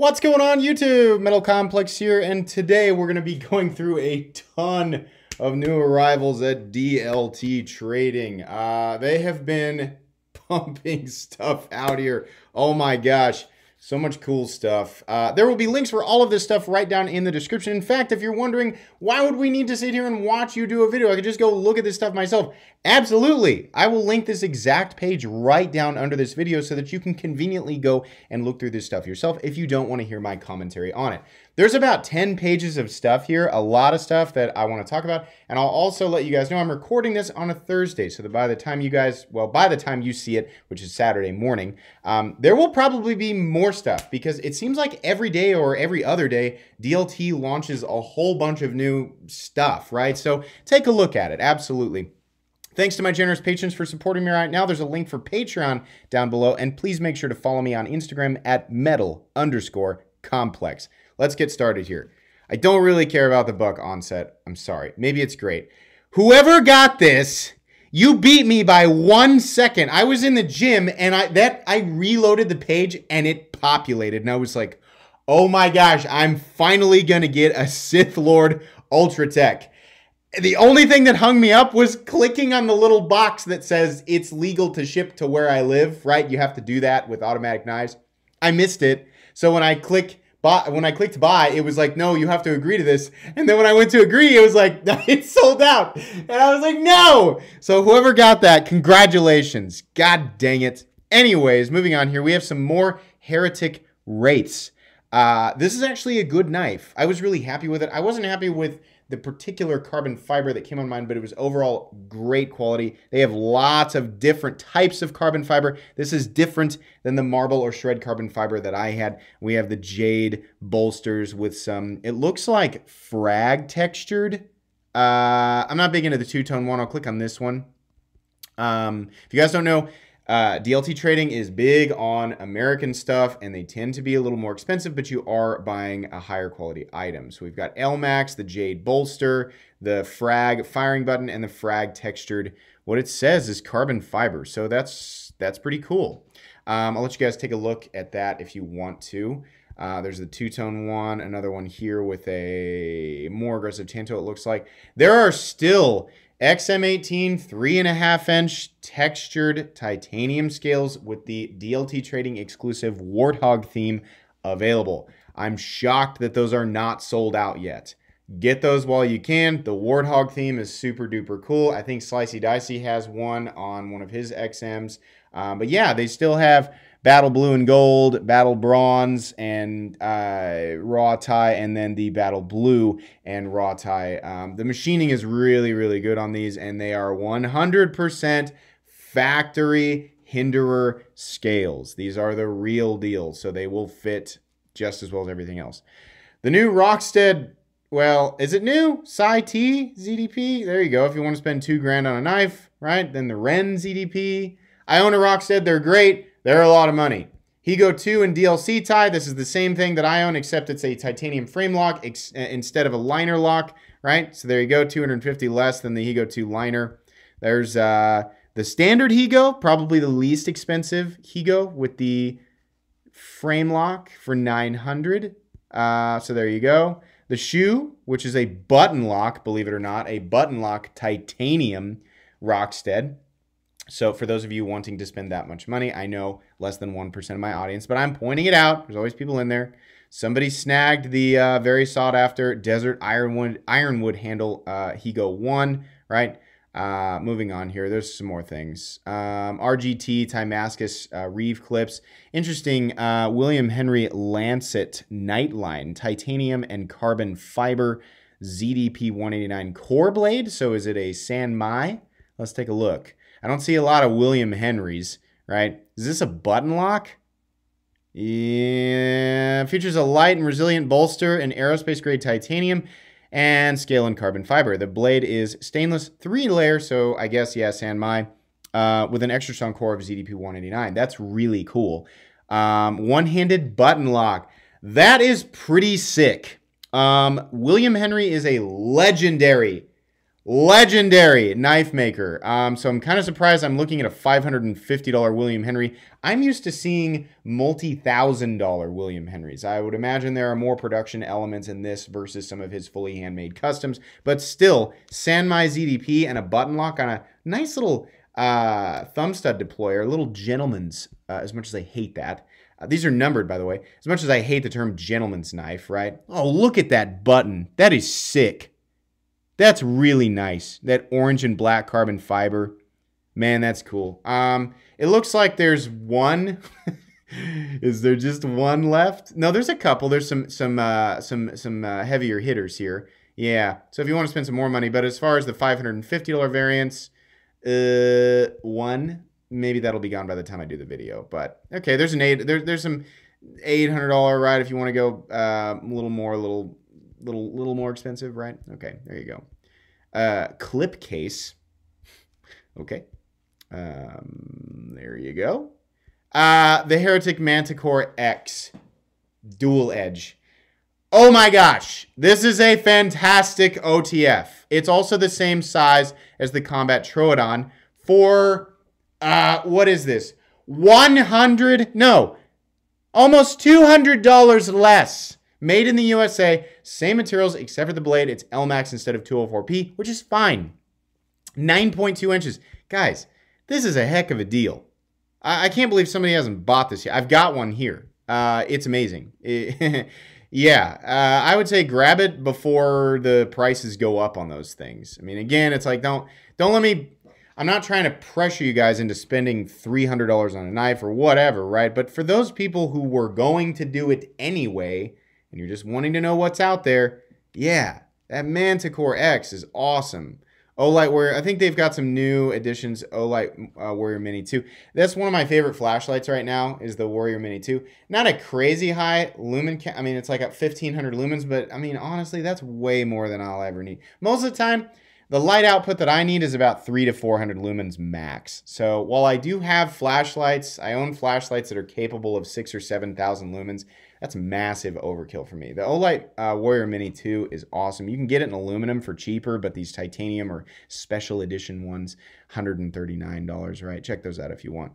What's going on YouTube? Metal Complex here, and today we're going to be going through a ton of new arrivals at DLT Trading. Uh, they have been pumping stuff out here. Oh my gosh. So much cool stuff. Uh, there will be links for all of this stuff right down in the description. In fact, if you're wondering, why would we need to sit here and watch you do a video? I could just go look at this stuff myself. Absolutely. I will link this exact page right down under this video so that you can conveniently go and look through this stuff yourself if you don't want to hear my commentary on it. There's about 10 pages of stuff here, a lot of stuff that I want to talk about. And I'll also let you guys know I'm recording this on a Thursday. So that by the time you guys, well, by the time you see it, which is Saturday morning, um, there will probably be more stuff because it seems like every day or every other day, DLT launches a whole bunch of new stuff, right? So take a look at it. Absolutely. Thanks to my generous patrons for supporting me right now. There's a link for Patreon down below. And please make sure to follow me on Instagram at metal underscore complex. Let's get started here. I don't really care about the buck onset. I'm sorry. Maybe it's great. Whoever got this, you beat me by one second. I was in the gym and I that I reloaded the page and it populated. And I was like, oh my gosh, I'm finally gonna get a Sith Lord Ultra Tech. The only thing that hung me up was clicking on the little box that says it's legal to ship to where I live, right? You have to do that with automatic knives. I missed it. So when I click buy, when I clicked buy, it was like, no, you have to agree to this. And then when I went to agree, it was like, it's sold out. And I was like, no. So whoever got that, congratulations. God dang it. Anyways, moving on here, we have some more Heretic Wraiths. Uh, this is actually a good knife. I was really happy with it. I wasn't happy with the particular carbon fiber that came on mine, but it was overall great quality. They have lots of different types of carbon fiber. This is different than the marble or shred carbon fiber that I had. We have the jade bolsters with some, it looks like frag textured. Uh, I'm not big into the two-tone one. I'll click on this one. Um, if you guys don't know, uh, DLT trading is big on American stuff and they tend to be a little more expensive, but you are buying a higher quality item. So we've got Elmax, the Jade Bolster, the Frag firing button, and the Frag textured. What it says is carbon fiber. So that's that's pretty cool. Um, I'll let you guys take a look at that if you want to. Uh, there's the two-tone one, another one here with a more aggressive tanto, it looks like. There are still XM18 3.5 inch textured titanium scales with the DLT Trading exclusive Warthog theme available. I'm shocked that those are not sold out yet. Get those while you can. The Warthog theme is super duper cool. I think Slicey Dicey has one on one of his XMs. Um, but yeah, they still have Battle Blue and Gold, Battle Bronze, and uh, Raw Tie, and then the Battle Blue and Raw Tie. Um, the machining is really, really good on these, and they are 100% factory Hinderer scales. These are the real deal, so they will fit just as well as everything else. The new Rockstead, well, is it new? Psi T ZDP? There you go. If you want to spend two grand on a knife, right? Then the Ren ZDP. I own a Rockstead. They're great. They're a lot of money. Higo 2 and DLC tie. This is the same thing that I own, except it's a titanium frame lock uh, instead of a liner lock, right? So there you go, 250 less than the Higo 2 liner. There's uh, the standard Higo, probably the least expensive Higo with the frame lock for 900. Uh, so there you go. The shoe, which is a button lock, believe it or not, a button lock titanium Rockstead. So for those of you wanting to spend that much money, I know less than 1% of my audience, but I'm pointing it out. There's always people in there. Somebody snagged the uh, very sought after Desert Ironwood Ironwood handle uh, Higo 1, right? Uh, moving on here, there's some more things. Um, RGT Timascus uh, Reeve clips. Interesting. Uh, William Henry Lancet Nightline, titanium and carbon fiber ZDP 189 core blade. So is it a San Mai? Let's take a look. I don't see a lot of William Henrys, right? Is this a button lock? Yeah, features a light and resilient bolster and aerospace grade titanium and scale and carbon fiber. The blade is stainless three layer, so I guess, yeah, San Mai, uh, with an extra strong core of ZDP 189. That's really cool. Um, one handed button lock. That is pretty sick. Um, William Henry is a legendary legendary knife maker. Um, so I'm kind of surprised I'm looking at a $550 William Henry. I'm used to seeing multi-thousand dollar William Henrys. I would imagine there are more production elements in this versus some of his fully handmade customs, but still, Sanmai ZDP and a button lock on a nice little uh, thumb stud deployer, a little gentleman's, uh, as much as I hate that. Uh, these are numbered, by the way. As much as I hate the term gentleman's knife, right? Oh, look at that button. That is sick. That's really nice. That orange and black carbon fiber. Man, that's cool. Um, it looks like there's one. is there just one left? No, there's a couple. There's some some uh, some some uh, heavier hitters here. Yeah. So if you want to spend some more money, but as far as the $550 variants, uh, one maybe that'll be gone by the time I do the video. But okay, there's an eight. There, there's some eight hundred dollar ride if you want to go uh, a little more, a little, little, little more expensive, right? Okay, there you go. Uh, clip case. Okay, um, there you go. Uh, the Heretic Manticore X dual edge. Oh my gosh, this is a fantastic OTF. It's also the same size as the Combat Troodon for uh, what is this? 100, no, almost $200 less. Made in the USA, same materials except for the blade. It's Elmax instead of 204P, which is fine. 9.2 inches. Guys, this is a heck of a deal. I, I can't believe somebody hasn't bought this yet. I've got one here. Uh, it's amazing. It, yeah, uh, I would say grab it before the prices go up on those things. I mean, again, it's like don't don't let me I'm not trying to pressure you guys into spending $300 on a knife or whatever, right? But for those people who were going to do it anyway, and you're just wanting to know what's out there, yeah, that Manticore X is awesome. Olight Warrior, I think they've got some new additions. Olight uh, Warrior Mini 2. That's one of my favorite flashlights right now is the Warrior Mini 2. Not a crazy high lumen count. I mean, it's like at 1500 lumens, but I mean, honestly, that's way more than I'll ever need. Most of the time, the light output that I need is about three to 400 lumens max. So while I do have flashlights, I own flashlights that are capable of six or 7,000 lumens. That's massive overkill for me. The Olight uh, Warrior Mini 2 is awesome. You can get it in aluminum for cheaper, but these titanium or special edition ones, $139, right? Check those out if you want.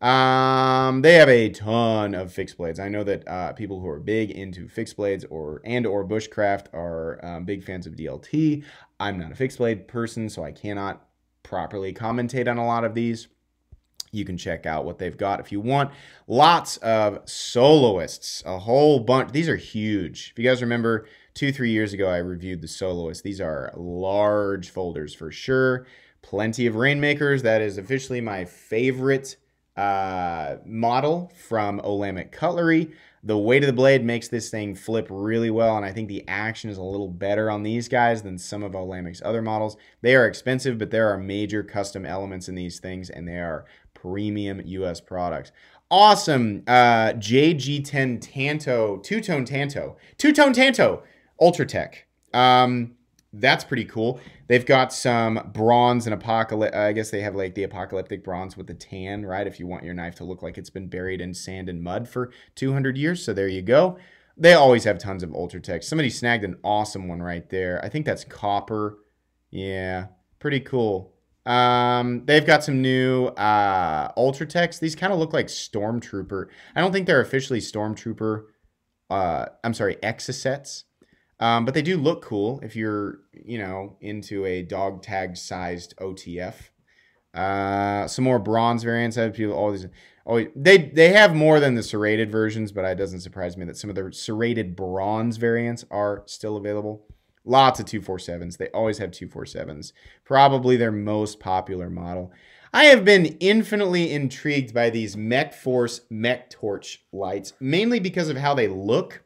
Um, they have a ton of fixed blades. I know that uh, people who are big into fixed blades or and or bushcraft are um, big fans of DLT. I'm not a fixed blade person, so I cannot properly commentate on a lot of these. You can check out what they've got if you want. Lots of soloists, a whole bunch. These are huge. If you guys remember, two, three years ago, I reviewed the soloists. These are large folders for sure. Plenty of rainmakers. That is officially my favorite uh, model from Olamic Cutlery. The weight of the blade makes this thing flip really well, and I think the action is a little better on these guys than some of Olamic's other models. They are expensive, but there are major custom elements in these things, and they are premium U.S. products. Awesome uh, JG10 Tanto, two-tone Tanto, two-tone Tanto Ultratech. Um, that's pretty cool. They've got some bronze and apocalyptic. I guess they have like the apocalyptic bronze with the tan, right? If you want your knife to look like it's been buried in sand and mud for 200 years. So there you go. They always have tons of Ultratech. Somebody snagged an awesome one right there. I think that's copper. Yeah, pretty cool. Um, they've got some new uh, Ultratechs. These kind of look like Stormtrooper. I don't think they're officially Stormtrooper. Uh, I'm sorry, Exocets. Um, but they do look cool if you're, you know, into a dog tag sized OTF. Uh, some more bronze variants. I have people always, always they they have more than the serrated versions, but it doesn't surprise me that some of the serrated bronze variants are still available. Lots of 247s. They always have 247s. Probably their most popular model. I have been infinitely intrigued by these Mech Force Mech Torch lights, mainly because of how they look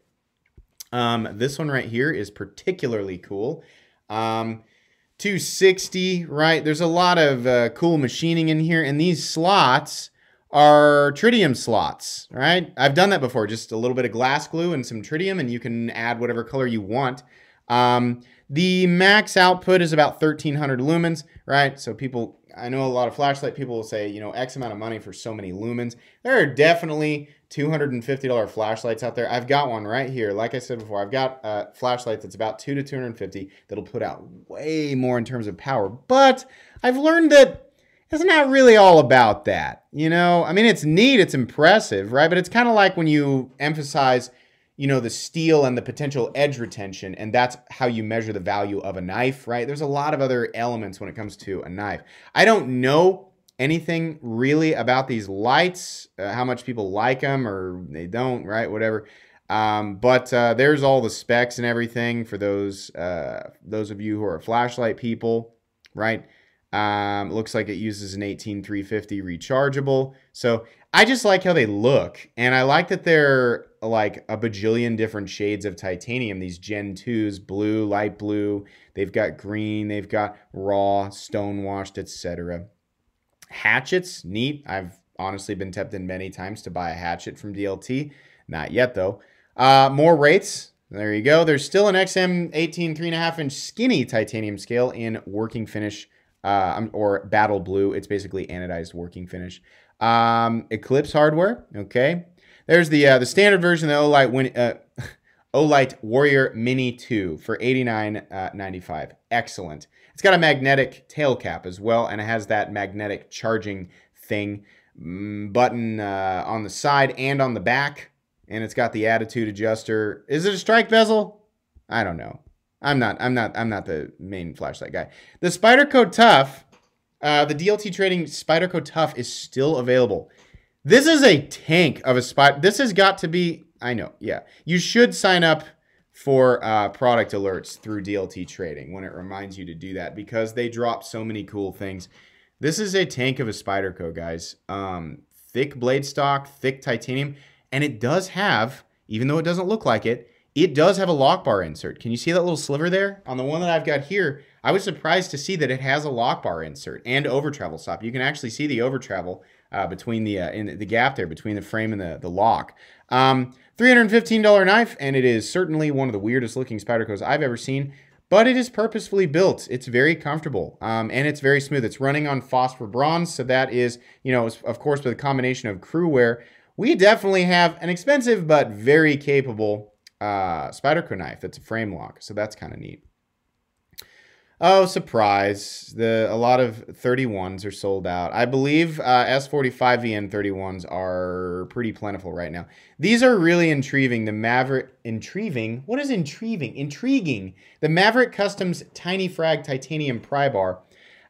um, this one right here is particularly cool. Um, 260, right? There's a lot of uh, cool machining in here, and these slots are tritium slots, right? I've done that before, just a little bit of glass glue and some tritium, and you can add whatever color you want. Um, the max output is about 1300 lumens, right? So people, I know a lot of flashlight people will say, you know, X amount of money for so many lumens. There are definitely $250 flashlights out there. I've got one right here. Like I said before, I've got a flashlight that's about 2 to 250 that'll put out way more in terms of power. But I've learned that it's not really all about that. You know, I mean, it's neat, it's impressive, right? But it's kind of like when you emphasize, you know, the steel and the potential edge retention, and that's how you measure the value of a knife, right? There's a lot of other elements when it comes to a knife. I don't know anything really about these lights, uh, how much people like them or they don't, right? Whatever. Um, but uh, there's all the specs and everything for those uh, those of you who are flashlight people, right? Um, looks like it uses an 18350 rechargeable. So I just like how they look. And I like that they're like a bajillion different shades of titanium. These Gen 2s, blue, light blue. They've got green, they've got raw, stonewashed, etc. Hatchets, neat. I've honestly been tempted many times to buy a hatchet from DLT. Not yet, though. Uh, more rates. There you go. There's still an XM 18 3.5 inch skinny titanium scale in working finish uh, or battle blue. It's basically anodized working finish. Um, Eclipse hardware. Okay. There's the uh, the standard version, the Olight Win- uh, Olight Warrior Mini 2 for $89.95. Uh, Excellent. It's got a magnetic tail cap as well, and it has that magnetic charging thing mm, button uh, on the side and on the back. And it's got the attitude adjuster. Is it a strike bezel? I don't know. I'm not. I'm not. I'm not the main flashlight guy. The Spyderco Tough, uh, the DLT Trading Spyderco Tough is still available. This is a tank of a spot. This has got to be. I know. Yeah, you should sign up for uh, product alerts through DLT Trading when it reminds you to do that because they drop so many cool things. This is a tank of a Spyderco, guys. Um, thick blade stock, thick titanium, and it does have, even though it doesn't look like it, it does have a lock bar insert. Can you see that little sliver there? On the one that I've got here, I was surprised to see that it has a lock bar insert and over travel stop. You can actually see the over travel uh, between the uh, in the gap there between the frame and the, the lock. Um, $315 knife, and it is certainly one of the weirdest looking Spydercos I've ever seen, but it is purposefully built. It's very comfortable, um, and it's very smooth. It's running on phosphor bronze, so that is, you know, of course, with a combination of CruWear, we definitely have an expensive but very capable uh, Spyderco knife that's a frame lock, so that's kind of neat. Oh, surprise. The A lot of 31s are sold out. I believe uh, S45VN 31s are pretty plentiful right now. These are really intriguing. The Maverick, intriguing? What is intriguing? Intriguing. The Maverick Customs Tiny Frag Titanium Pry Bar.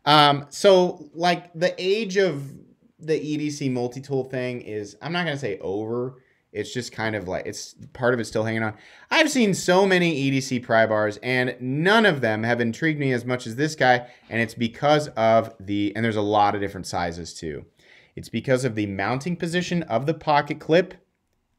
Um, so, like, the age of the EDC multi-tool thing is, I'm not going to say over, it's just kind of like it's part of it still hanging on. I've seen so many EDC pry bars, and none of them have intrigued me as much as this guy, and it's because of the and there's a lot of different sizes too. It's because of the mounting position of the pocket clip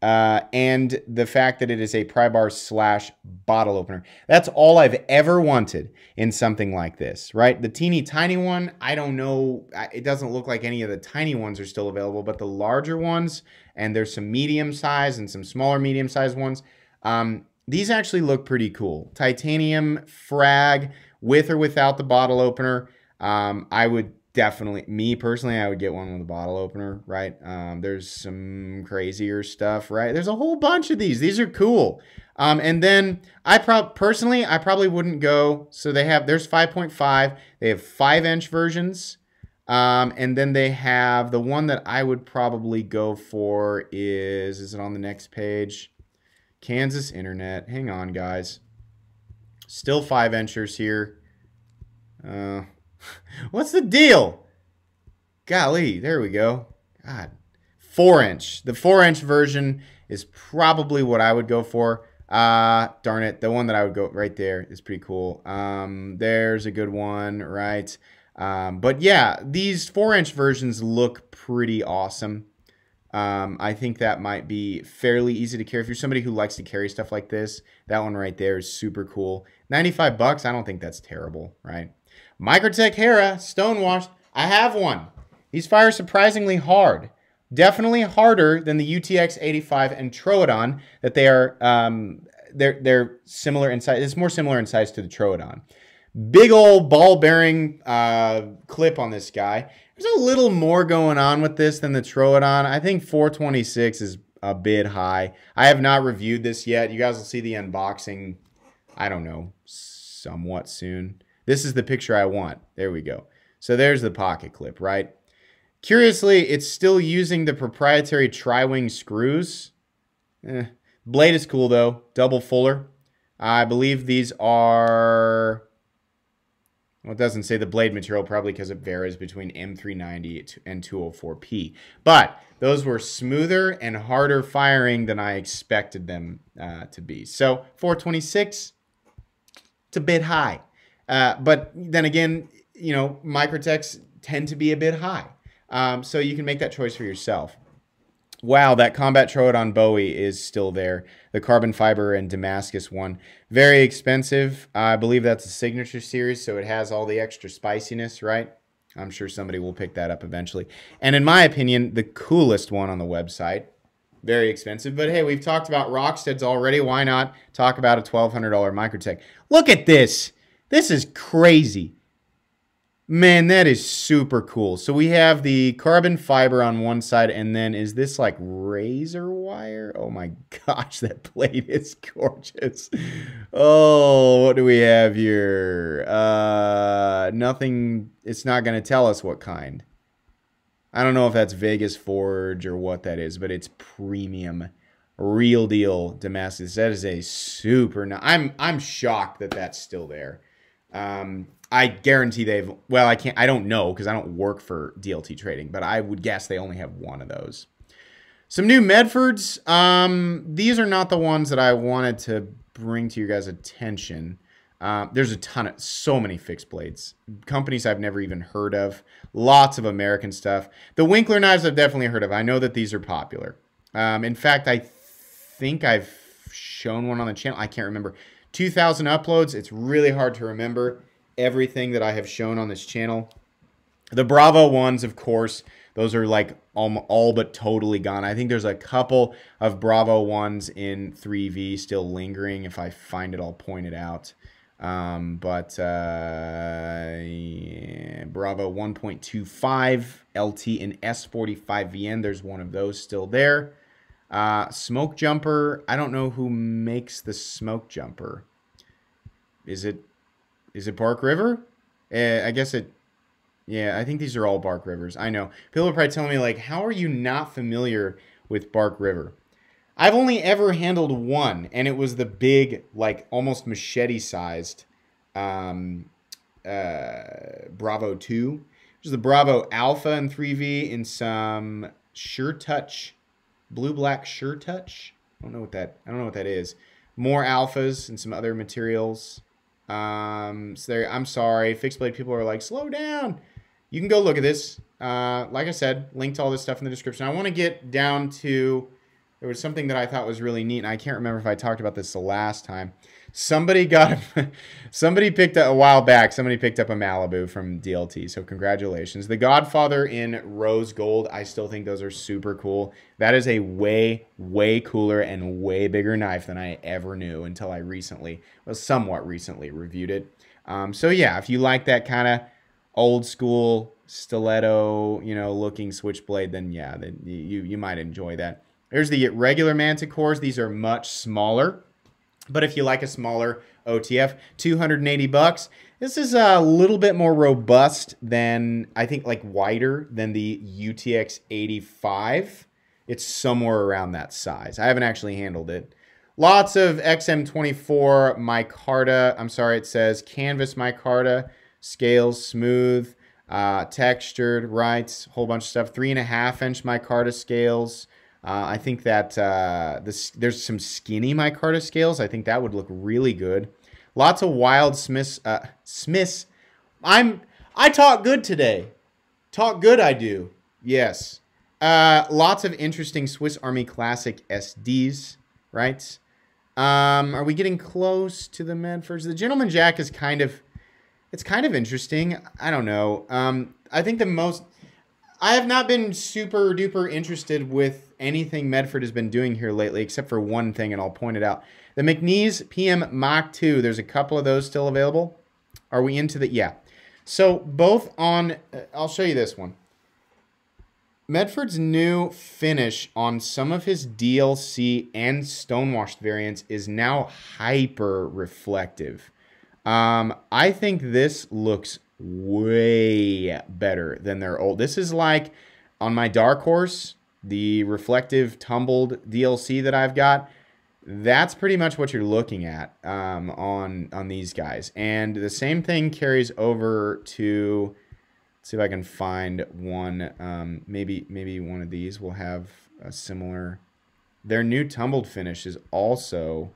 uh, and the fact that it is a pry bar slash bottle opener. That's all I've ever wanted in something like this, right? The teeny tiny one, I don't know. It doesn't look like any of the tiny ones are still available, but the larger ones, and there's some medium size and some smaller medium size ones. Um, these actually look pretty cool. Titanium frag with or without the bottle opener. Um, I would definitely me personally i would get one with a bottle opener right? Um, there's some crazier stuff right? There's a whole bunch of these. These are cool. Um, and then i prob personally i probably wouldn't go. So they have there's 5.5 they have 5 inch versions um, and then they have the one that i would probably go for is is it on the next page? Kansas internet. Hang on guys. Still 5 inchers here. Uh, What's the deal? Golly, there we go. God. Four inch. The four inch version is probably what I would go for. Uh, darn it. The one that I would go right there is pretty cool. Um, there's a good one, right? Um, but yeah, these four inch versions look pretty awesome. Um, I think that might be fairly easy to carry. If you're somebody who likes to carry stuff like this, that one right there is super cool. 95 bucks, I don't think that's terrible, right? Microtech Hera, stonewashed. I have one. These fire surprisingly hard. Definitely harder than the UTX 85 and Troodon that they are um, they're they're similar in size. It's more similar in size to the Troodon. Big old ball bearing uh, clip on this guy. There's a little more going on with this than the Troodon. I think 426 is a bit high. I have not reviewed this yet. You guys will see the unboxing, I don't know, somewhat soon. This is the picture I want. There we go. So there's the pocket clip, right? Curiously, it's still using the proprietary tri-wing screws. Eh. Blade is cool though, double fuller. I believe these are well, it doesn't say the blade material, probably because it varies between M390 and 204P. But those were smoother and harder firing than I expected them uh, to be. So 426, it's a bit high. Uh, but then again, you know, Microtechs tend to be a bit high. Um, so you can make that choice for yourself. Wow, that Combat Troodon Bowie is still there. The carbon fiber and Damascus one. Very expensive. I believe that's a signature series, so it has all the extra spiciness, right? I'm sure somebody will pick that up eventually. And in my opinion, the coolest one on the website. Very expensive. But hey, we've talked about Rocksteads already. Why not talk about a $1,200 Microtech? Look at this. This is crazy. Man, that is super cool. So we have the carbon fiber on one side, and then is this like razor wire? Oh my gosh, that plate is gorgeous. Oh, what do we have here? Uh, nothing. It's not going to tell us what kind. I don't know if that's Vegas Forge or what that is, but it's premium, real deal Damascus. That is a super. I'm I'm shocked that that's still there. Um, I guarantee they've. Well, I can't. I don't know because I don't work for DLT Trading, but I would guess they only have one of those. Some new Medfords. Um, these are not the ones that I wanted to bring to your guys' attention. Uh, there's a ton of so many fixed blades companies I've never even heard of. Lots of American stuff. The Winkler knives I've definitely heard of. I know that these are popular. Um, in fact, I think I've shown one on the channel. I can't remember. 2,000 uploads. It's really hard to remember everything that I have shown on this channel. The Bravo ones, of course, those are like all, but totally gone. I think there's a couple of Bravo ones in 3V still lingering. If I find it, I'll point it out. Um, but uh, yeah, Bravo 1.25 LT and S45VN, there's one of those still there. Uh, smoke jumper, I don't know who makes the smoke jumper. Is it is it Bark River? Uh, I guess it. Yeah, I think these are all Bark Rivers. I know. People are probably telling me like, how are you not familiar with Bark River? I've only ever handled one, and it was the big, like almost machete-sized um, uh, Bravo Two, which is the Bravo Alpha and 3V in some Sure Touch, blue black Sure Touch. I don't know what that. I don't know what that is. More alphas and some other materials. Um, so there, I'm sorry, fixed blade people are like, slow down. You can go look at this. Uh, like I said, link to all this stuff in the description. I want to get down to, there was something that I thought was really neat, and I can't remember if I talked about this the last time. Somebody got, somebody picked up a while back. Somebody picked up a Malibu from DLT. So congratulations. The Godfather in rose gold. I still think those are super cool. That is a way, way cooler and way bigger knife than I ever knew until I recently, well, somewhat recently reviewed it. Um, so yeah, if you like that kind of old school stiletto, you know, looking switchblade, then yeah, then you you might enjoy that. There's the regular Manticores. These are much smaller. But if you like a smaller OTF, 280 bucks. This is a little bit more robust than, I think, like wider than the UTX 85. It's somewhere around that size. I haven't actually handled it. Lots of XM24 micarta. I'm sorry, it says canvas micarta, scales smooth, uh, textured, right? Whole bunch of stuff. Three and a half inch micarta scales. Uh, I think that uh, this, there's some skinny micarta scales. I think that would look really good. Lots of wild Smiths. Uh, Smiths. I'm. I talk good today. Talk good. I do. Yes. Uh, lots of interesting Swiss Army Classic SDs. Right. Um, are we getting close to the Medfords? The Gentleman Jack is kind of. It's kind of interesting. I don't know. Um, I think the most. I have not been super duper interested with anything Medford has been doing here lately, except for one thing, and I'll point it out. The McNeese PM Mach 2, there's a couple of those still available. Are we into the, yeah. So both on, uh, I'll show you this one. Medford's new finish on some of his DLC and stonewashed variants is now hyper reflective. Um, I think this looks way better than their old. This is like on my Dark Horse, the reflective tumbled DLC that I've got. That's pretty much what you're looking at um, on on these guys, and the same thing carries over to Let's see if I can find one. Um, maybe maybe one of these will have a similar. Their new tumbled finish is also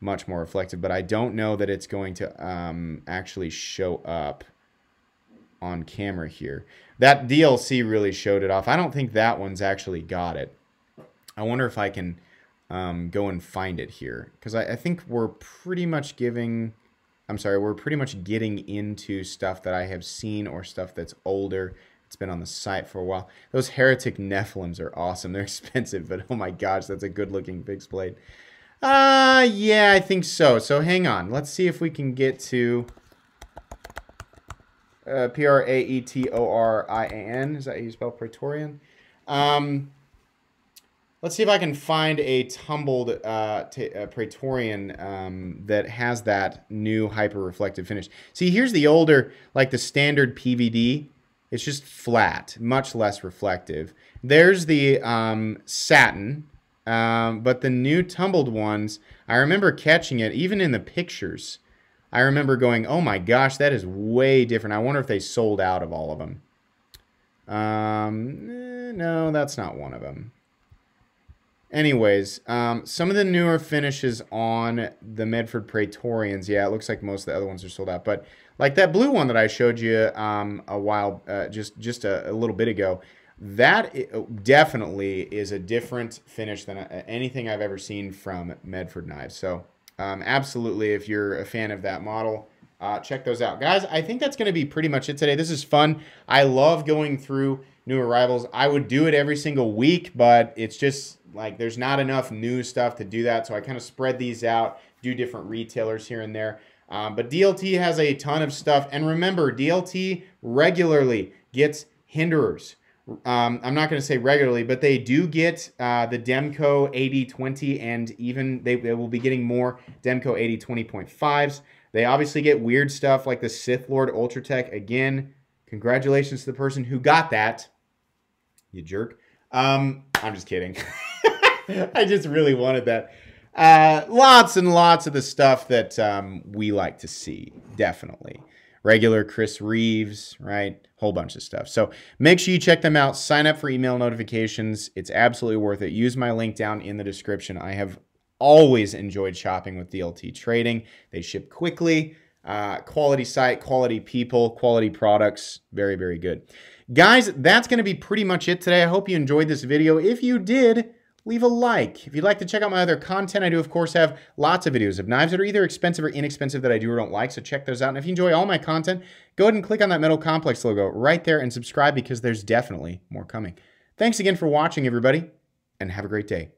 much more reflective, but I don't know that it's going to um, actually show up on camera here. That DLC really showed it off. I don't think that one's actually got it. I wonder if I can um, go and find it here because I, I think we're pretty much giving I'm sorry, we're pretty much getting into stuff that I have seen or stuff that's older. It's been on the site for a while. Those Heretic Nephilims are awesome. They're expensive, but oh my gosh, that's a good looking fixed blade. Uh, yeah, I think so. So hang on. Let's see if we can get to uh, P-R-A-E-T-O-R-I-A-N. Is that how you spell Praetorian? Um, Let's see if I can find a tumbled uh, uh, Praetorian um, that has that new hyper reflective finish. See, here's the older, like the standard PVD. It's just flat, much less reflective. There's the um, satin, um, but the new tumbled ones, I remember catching it even in the pictures. I remember going, oh my gosh, that is way different. I wonder if they sold out of all of them. Um, eh, no, that's not one of them. Anyways, um, some of the newer finishes on the Medford Praetorians, yeah, it looks like most of the other ones are sold out. But like that blue one that I showed you um, a while, uh, just just a, a, little bit ago, that definitely is a different finish than uh, anything I've ever seen from Medford knives. So um, absolutely, if you're a fan of that model, uh, check those out. Guys, I think that's going to be pretty much it today. This is fun. I love going through new arrivals. I would do it every single week, but it's just like there's not enough new stuff to do that. So I kind of spread these out, do different retailers here and there. Um, but DLT has a ton of stuff. And remember, DLT regularly gets hinderers. Um, I'm not going to say regularly, but they do get uh, the Demko AD20 and even they, they will be getting more Demko AD20.5s. They obviously get weird stuff like the Sith Lord Ultratech. Again, congratulations to the person who got that. You jerk. Um, I'm just kidding. I just really wanted that. Uh, lots and lots of the stuff that um, we like to see, definitely. Regular Chris Reeves, right? Whole bunch of stuff. So make sure you check them out. Sign up for email notifications. It's absolutely worth it. Use my link down in the description. I have always enjoyed shopping with DLT Trading. They ship quickly. Uh, quality site, quality people, quality products. Very, very good. Guys, that's going to be pretty much it today. I hope you enjoyed this video. If you did, leave a like. If you'd like to check out my other content, I do, of course, have lots of videos of knives that are either expensive or inexpensive that I do or don't like, so check those out. And if you enjoy all my content, go ahead and click on that Metal Complex logo right there and subscribe because there's definitely more coming. Thanks again for watching, everybody, and have a great day.